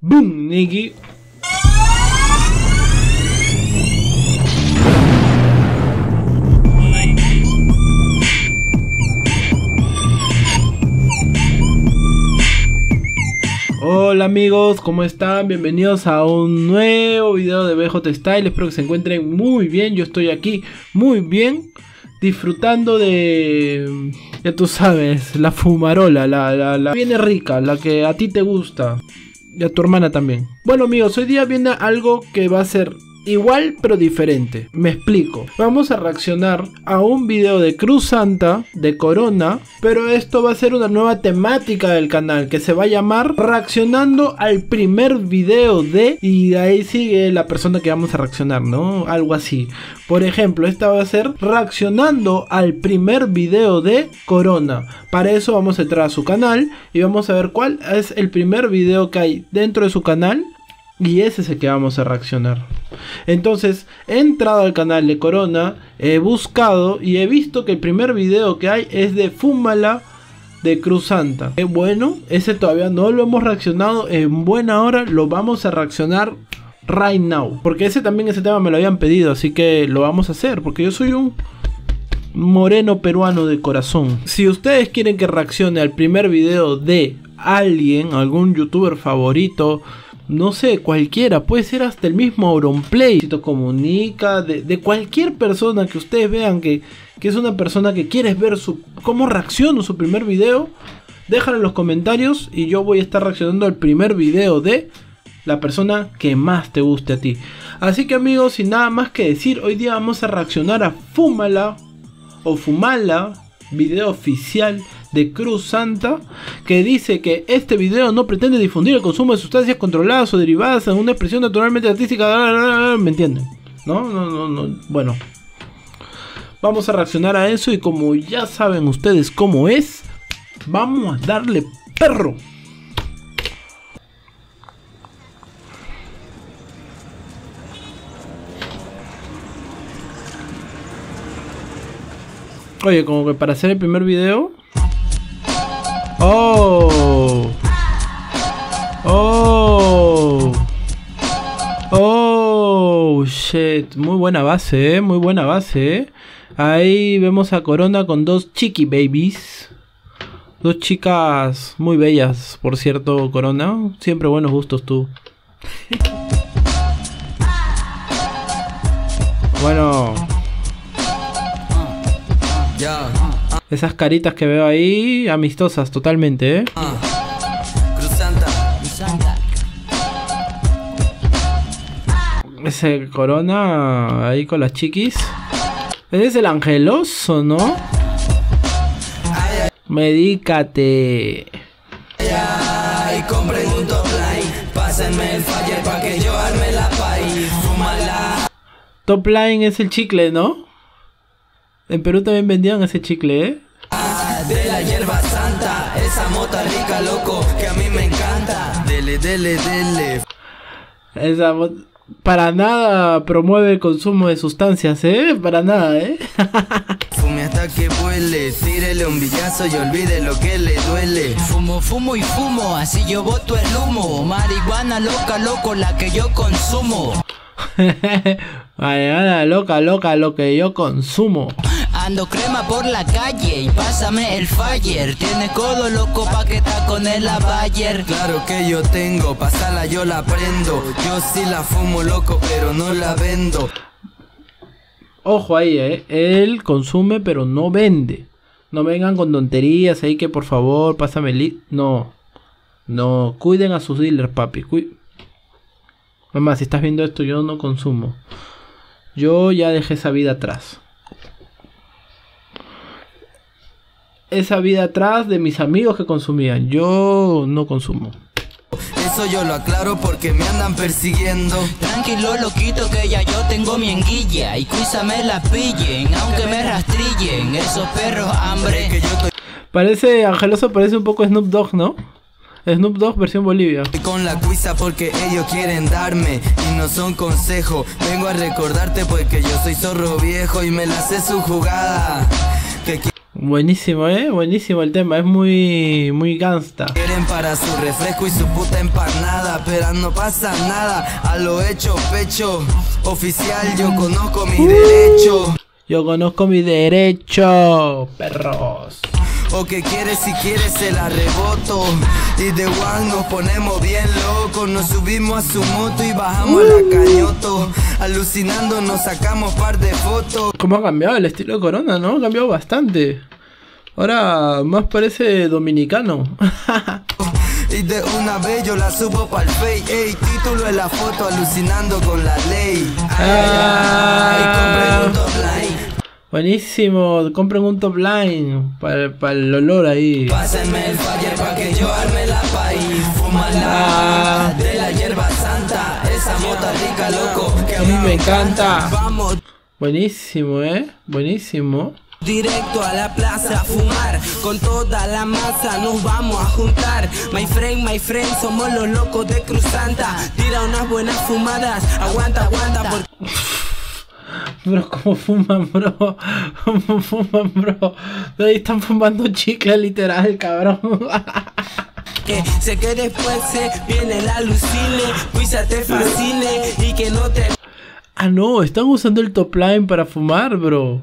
¡Boom, Nicky! Hola amigos, ¿cómo están? Bienvenidos a un nuevo video de BJ Style. Espero que se encuentren muy bien. Yo estoy aquí muy bien, disfrutando de. Ya tú sabes, la fumarola, la, la, la. Viene rica, la que a ti te gusta. Y a tu hermana también. Bueno amigos, hoy día viene algo que va a ser igual pero diferente. Me explico. Vamos a reaccionar a un video de Cruz Santa de Corona, pero esto va a ser una nueva temática del canal que se va a llamar reaccionando al primer video de y ahí sigue la persona que vamos a reaccionar, ¿no? Algo así. Por ejemplo, esta va a ser reaccionando al primer video de Corona. Para eso vamos a entrar a su canal y vamos a ver cuál es el primer video que hay dentro de su canal y ese es el que vamos a reaccionar. Entonces, he entrado al canal de Corona, he buscado y he visto que el primer video que hay es de Fúmala de Cruz Santa. Es bueno, ese todavía no lo hemos reaccionado. En buena hora lo vamos a reaccionar right now. Porque ese también, ese tema me lo habían pedido, así que lo vamos a hacer. Porque yo soy un moreno peruano de corazón. Si ustedes quieren que reaccione al primer video de alguien, algún youtuber favorito, no sé, cualquiera, puede ser hasta el mismo Auronplay, comunica, de, de, cualquier persona que ustedes vean que, que, es una persona que quieres ver su, cómo reacciona su primer video, déjalo en los comentarios y yo voy a estar reaccionando al primer video de la persona que más te guste a ti. Así que amigos, sin nada más que decir, hoy día vamos a reaccionar a Fúmala o Fumala, video oficial de Cruz Santa que dice que este video no pretende difundir el consumo de sustancias controladas o derivadas en una expresión naturalmente artística. ¿Me entienden? ¿No? No, no, no. Bueno. Vamos a reaccionar a eso y como ya saben ustedes cómo es, vamos a darle perro. Oye, como que para hacer el primer video Oh. Oh. Oh, shit. Muy buena base, ¿eh? Muy buena base, ¿eh? Ahí vemos a Corona con dos chiqui babies. Dos chicas muy bellas, por cierto, Corona. Siempre buenos gustos tú. bueno. Ya. Esas caritas que veo ahí, amistosas totalmente, ¿eh? Ese corona ahí con las chiquis. Ese es el angeloso, ¿no? Medícate. Top line es el chicle, ¿no? En Perú también vendían ese chicle, ¿eh? De la hierba santa, esa mota rica, loco, que a mí me encanta. Dele, dele, dele. Esa para nada promueve el consumo de sustancias, ¿eh? Para nada, ¿eh? Fume hasta que vuele, tírele un villazo y olvide lo que le duele. Fumo, fumo y fumo, así yo boto el humo. Marihuana loca, loco, la que yo consumo. Marihuana loca, loca, lo que yo consumo. Ando crema por la calle y pásame el fire. Tiene codo loco pa' que está con el Bayer. Claro que yo tengo, pasala yo la prendo. Yo sí la fumo loco, pero no la vendo. Ojo ahí, eh. Él consume, pero no vende. No vengan con tonterías ahí que por favor, pásame el... No. No, cuiden a sus dealers, papi. Mamá, si estás viendo esto, yo no consumo. Yo ya dejé esa vida atrás. Esa vida atrás de mis amigos que consumían. Yo no consumo. Eso yo lo aclaro porque me andan persiguiendo. Tranquilo, loquito, que ya yo tengo mi enguilla. Y quizá me la pillen, aunque me rastrillen. Esos perros hambre. Que yo Parece, Angeloso parece un poco Snoop Dogg, ¿no? Snoop Dogg versión Bolivia. Con la cuisa porque ellos quieren darme y no son consejos. Vengo a recordarte porque yo soy zorro viejo y me la sé su jugada. Que Buenísimo, eh, buenísimo el tema, es muy, muy gangsta. Quieren para su refresco y su puta empanada, pero no pasa nada, a lo hecho pecho, oficial yo conozco mi derecho. Yo conozco mi derecho, perros. O que quieres si quieres se la reboto Y de one nos ponemos bien locos Nos subimos a su moto y bajamos a la cañoto Alucinando nos sacamos par de fotos ¿Cómo ha cambiado el estilo de Corona, no? Ha cambiado bastante. Ahora más parece dominicano. Y de una vez yo la subo pa'l fake Ey, título en la foto alucinando con la ley Ay, ay, ay, compren un top line Buenísimo, compren un top line para el olor ahí. Pásenme el fire pa' que yo arme la país. Fumala de la hierba me encanta. Vamos. Buenísimo, eh. Buenísimo. Directo a la plaza a fumar Con toda la masa nos vamos a juntar My friend, my friend, somos los locos de Cruzanta Tira unas buenas fumadas, aguanta, aguanta por... Bro, ¿cómo fuman, bro? ¿Cómo fuman, bro? De ahí están fumando chicle literal, cabrón. que sé que después se viene la lucine, Quizá te fascine y que no te... Ah, no, están usando el top line para fumar, bro.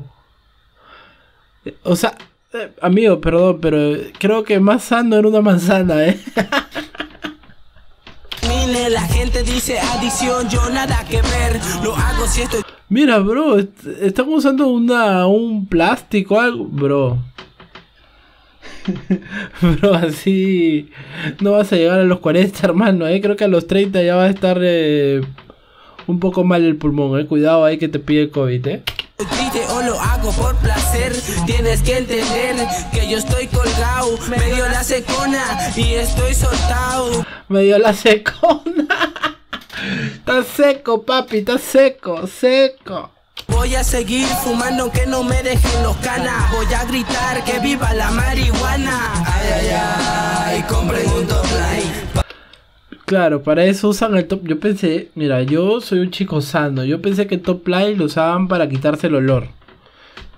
O sea, eh, amigo, perdón, pero creo que más sano era una manzana, ¿eh? La gente dice adición, yo nada que ver. Lo hago si estoy. Mira, bro, están usando una, un plástico, algo, bro. bro, así no vas a llegar a los 40, hermano. Eh. Creo que a los 30 ya va a estar eh, un poco mal el pulmón. Eh. Cuidado ahí que te pide COVID, eh o lo hago por placer. Tienes que entender que yo estoy colgado, medio la secona y estoy soltado. Medio la secona. Está seco, papi, está seco, seco. Voy a seguir fumando que no me dejen los canas. Voy a gritar que viva la marihuana. Claro, para eso usan el top. Yo pensé, mira, yo soy un chico sano. Yo pensé que top line lo usaban para quitarse el olor.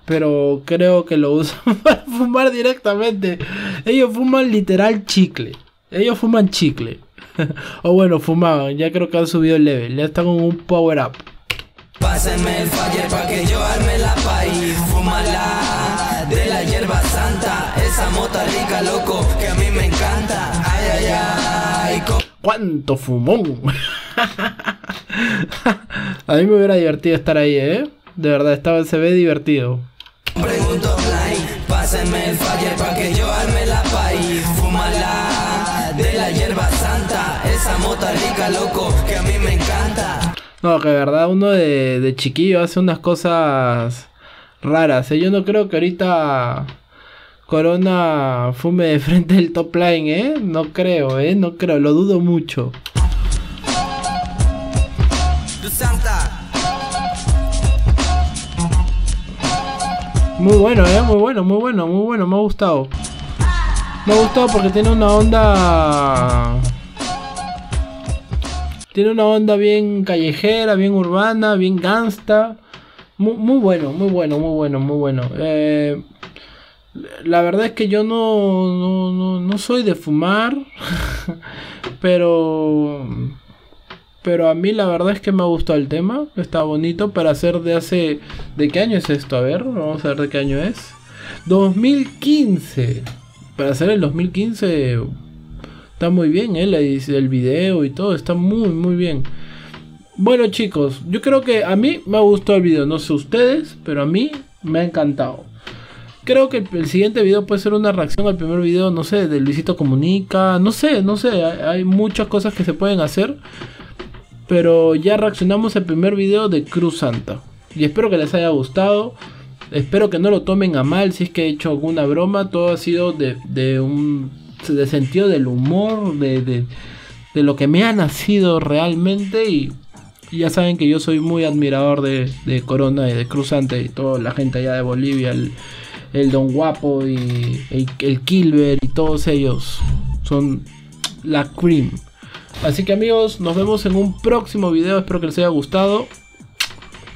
Pero creo que lo usan para fumar directamente. Ellos fuman literal chicle. Ellos fuman chicle. o bueno, fumaban. Ya creo que han subido el level. Ya están con un power up. Pásenme el fire pa' que yo arme la país. Fumala de la hierba santa. Esa mota rica, loco, que a mí me encanta. Ay, ay, ay. ¡Cuánto fumón! a mí me hubiera divertido estar ahí, ¿eh? De verdad, estaba, se ve divertido. Pregunto online, pásenme el fire pa' que yo arme la país. Fumala de la hierba santa, esa mota rica, loco, que a mí me encanta. No, que de verdad uno de, de chiquillo hace unas cosas raras. ¿eh? Yo no creo que ahorita Corona fume de frente del top line, ¿eh? No creo, ¿eh? No creo, lo dudo mucho. Muy bueno, ¿eh? Muy bueno, muy bueno, muy bueno, me ha gustado. Me ha gustado porque tiene una onda... Tiene una onda bien callejera, bien urbana, bien gangsta. Muy, muy bueno, muy bueno, muy bueno, muy bueno. Eh, la verdad es que yo no, no, soy de fumar, pero pero a mí la verdad es que me ha gustado el tema, está bonito para hacer de hace ¿de qué año es esto? A ver, vamos a ver de qué año es. 2015. Para hacer el 2015 está muy bien, ¿eh? el video y todo está muy muy bien. Bueno, chicos, yo creo que a mí me ha gustado el video, no sé ustedes, pero a mí me ha encantado creo que el, siguiente video puede ser una reacción al primer video, no sé, de Luisito Comunica, no sé, no sé, hay, muchas cosas que se pueden hacer. Pero ya reaccionamos al primer video de Cruz Santa. Y espero que les haya gustado. Espero que no lo tomen a mal si es que he hecho alguna broma. Todo ha sido de, un de sentido del humor, de, de, lo que me ha nacido realmente. Y, ya saben que yo soy muy admirador de, de Corona y de Cruz Santa y toda la gente allá de Bolivia. El Don Guapo y el, el Kilber y todos ellos son la cream. Así que amigos, nos vemos en un próximo video. Espero que les haya gustado.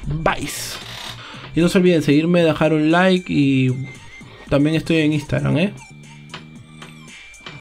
Bye. Y no se olviden seguirme, dejar un like y también estoy en Instagram, ¿eh?